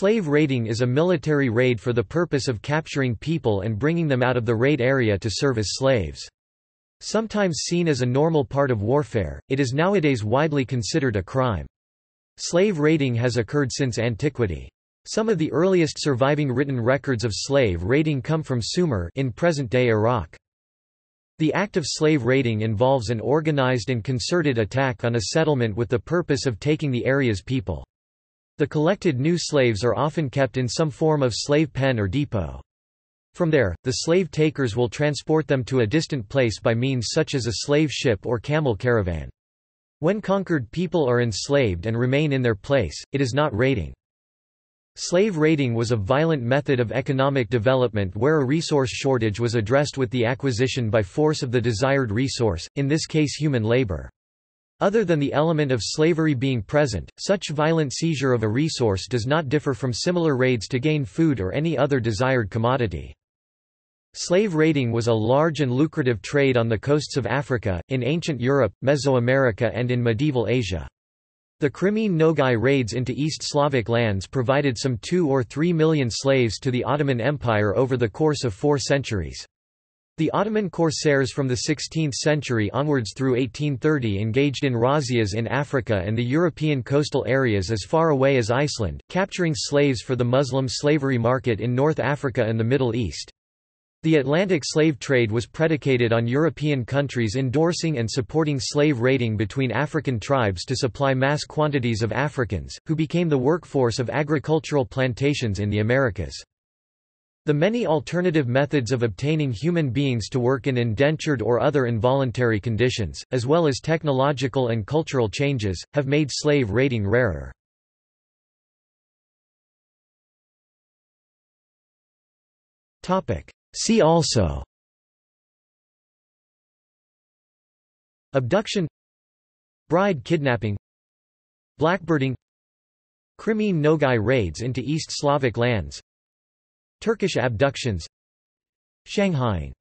Slave raiding is a military raid for the purpose of capturing people and bringing them out of the raid area to serve as slaves. Sometimes seen as a normal part of warfare, it is nowadays widely considered a crime. Slave raiding has occurred since antiquity. Some of the earliest surviving written records of slave raiding come from Sumer in present-day Iraq. The act of slave raiding involves an organized and concerted attack on a settlement with the purpose of taking the area's people. The collected new slaves are often kept in some form of slave pen or depot. From there, the slave takers will transport them to a distant place by means such as a slave ship or camel caravan. When conquered people are enslaved and remain in their place, it is not raiding. Slave raiding was a violent method of economic development where a resource shortage was addressed with the acquisition by force of the desired resource, in this case human labor. Other than the element of slavery being present, such violent seizure of a resource does not differ from similar raids to gain food or any other desired commodity. Slave raiding was a large and lucrative trade on the coasts of Africa, in ancient Europe, Mesoamerica and in medieval Asia. The Crimean Nogai raids into East Slavic lands provided some two or three million slaves to the Ottoman Empire over the course of four centuries. The Ottoman corsairs from the 16th century onwards through 1830 engaged in razzias in Africa and the European coastal areas as far away as Iceland, capturing slaves for the Muslim slavery market in North Africa and the Middle East. The Atlantic slave trade was predicated on European countries endorsing and supporting slave raiding between African tribes to supply mass quantities of Africans, who became the workforce of agricultural plantations in the Americas. The many alternative methods of obtaining human beings to work in indentured or other involuntary conditions, as well as technological and cultural changes, have made slave raiding rarer. See also Abduction Bride kidnapping Blackbirding Crimean Nogai raids into East Slavic lands Turkish abductions. Shanghaiing